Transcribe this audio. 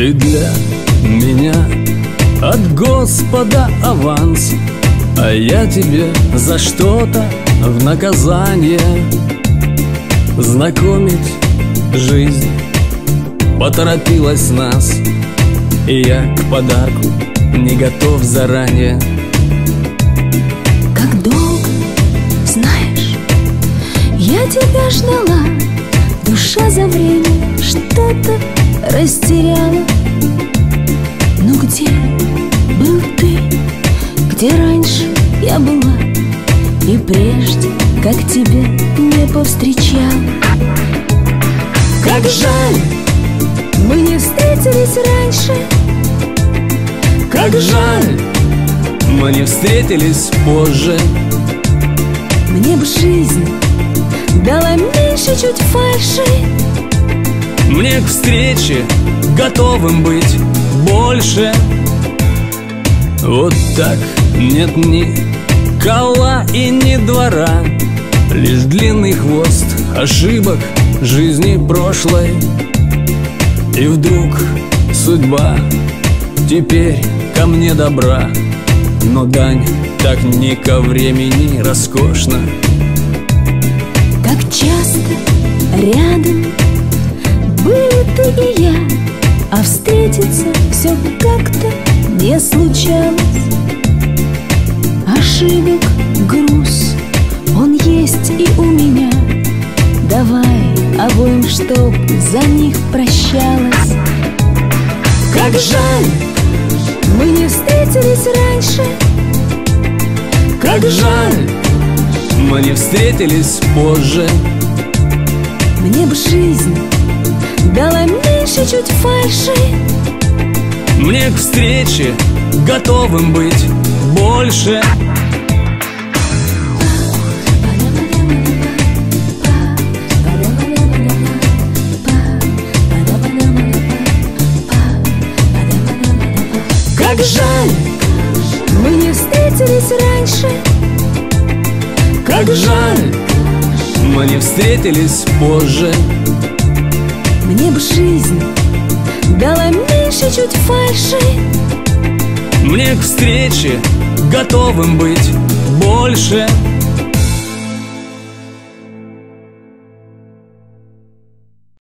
Ты для меня от Господа аванс А я тебе за что-то в наказание. Знакомить жизнь поторопилась нас И я к подарку не готов заранее. Как долго, знаешь, я тебя ждала Душа за время что-то растеряла. Ну где был ты, где раньше я была? И прежде, как тебя не повстречала. Как жаль, мы не встретились раньше. Как жаль, мы не встретились позже. Мне б жизнь дала меньше чуть фальши Мне к встрече готовым быть больше. Вот так нет ни кола и ни двора Лишь длинный хвост ошибок жизни прошлой. И вдруг судьба теперь ко мне добра Но дань так не ко времени роскошна Как часто А встретиться все как-то не случалось. Ошибок груз, он есть и у меня. Давай обоим, чтоб за них прощалась. Как жаль, мы не встретились раньше. Как жаль, мы не встретились позже. Мне б жизнь дала меньше чуть фальши. Мне к встрече готовым быть больше. Как жаль, мы не встретились раньше. Как жаль, мы не встретились позже Мне б жизнь дала меньше чуть фальши. Мне к встрече готовым быть больше